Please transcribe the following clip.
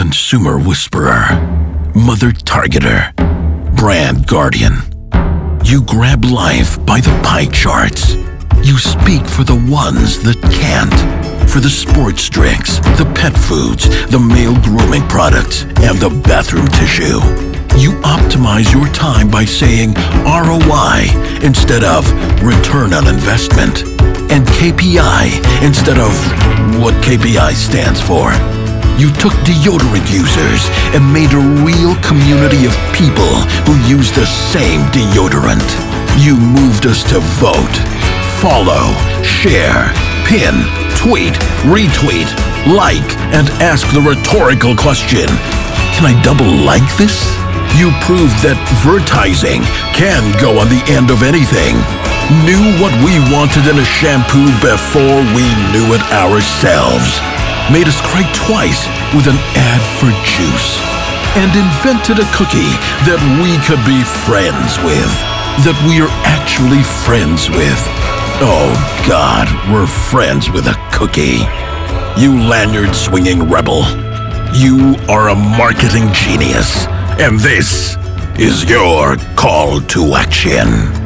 Consumer whisperer, mother targeter, brand guardian. You grab life by the pie charts. You speak for the ones that can't. For the sports drinks, the pet foods, the male grooming products, and the bathroom tissue. You optimize your time by saying ROI instead of return on investment and KPI instead of what KPI stands for. You took deodorant users and made a real community of people who use the same deodorant. You moved us to vote, follow, share, pin, tweet, retweet, like, and ask the rhetorical question Can I double like this? You proved that advertising can go on the end of anything. Knew what we wanted in a shampoo before we knew it ourselves. Made us cry twice with an ad for juice. And invented a cookie that we could be friends with. That we're actually friends with. Oh God, we're friends with a cookie. You lanyard swinging rebel. You are a marketing genius. And this is your call to action.